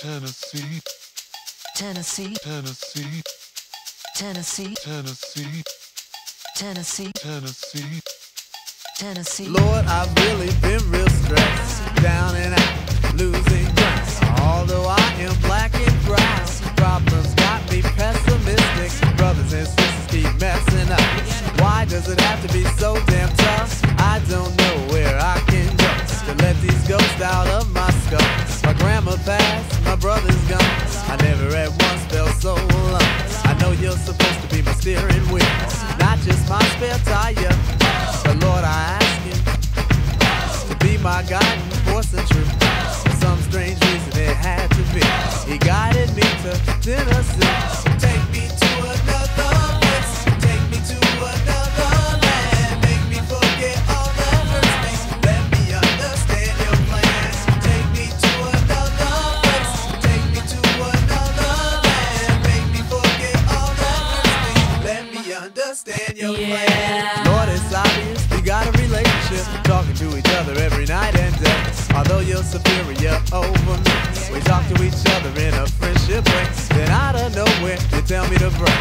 Tennessee, Tennessee, Tennessee, Tennessee, Tennessee, Tennessee, Tennessee. Tennessee. Lord, I've really been real stressed, down and out, losing ground. Although I am black and brown, problems got me pessimistic. Brothers and sisters keep messing up. Why does it have to be so damn tough? I don't know where I can go to let these ghosts out of my skull. To Take me to another place. Take me to another land. Make me forget all that hurts. Let me understand your plan. Take me to another place. Take me to another land. Make me forget all that hurts. Let me understand your plan. Lord, it's obvious we got a relationship. Talking to each other every night and day. Although you're superior over tell me the break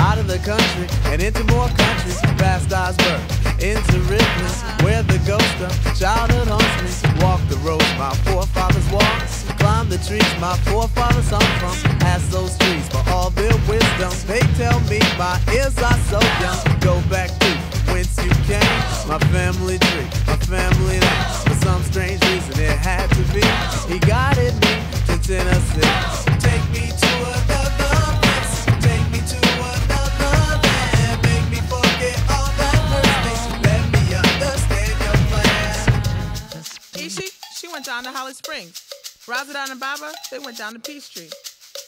out of the country and into more countries, past Osborne, into Ripley, where the ghost of childhood haunts me. Walk the roads my forefathers walked, climb the trees my forefathers hung from. Ask those trees for all their wisdom. They tell me my ears are so young. Go back to whence you came, my family down to Holly Springs. Razadon and Baba, they went down to Peachtree.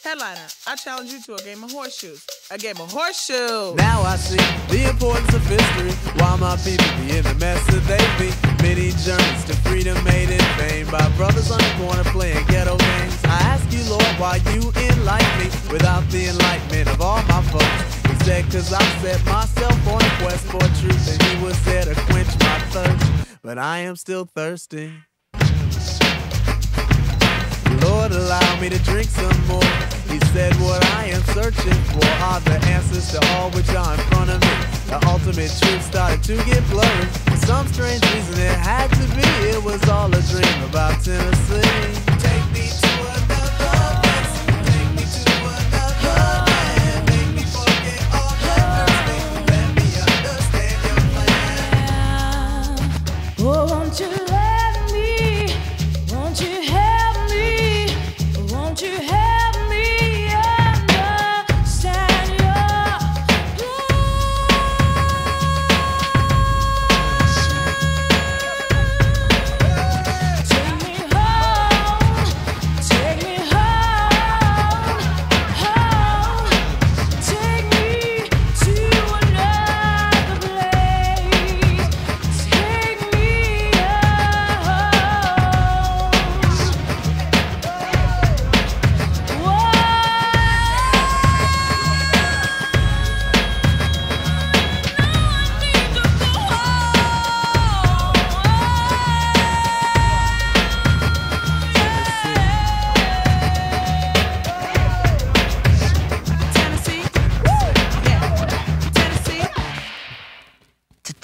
Headliner, I challenge you to a game of horseshoes. A game of horseshoes. Now I see the importance of history. Why my people be in the mess that they be. Many journeys to freedom made in vain by brothers on the corner playing ghetto games. I ask you, Lord, why you enlighten me without the enlightenment of all my folks. Said, cause I set myself on a quest for truth and he was there to quench my thirst. But I am still thirsty. Me to drink some more. He said, What I am searching for are the answers to all which are in front of me. The ultimate truth started to get blurry. For some strange reason, it had to be. It was all a dream about Tennessee.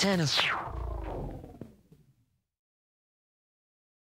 tennis.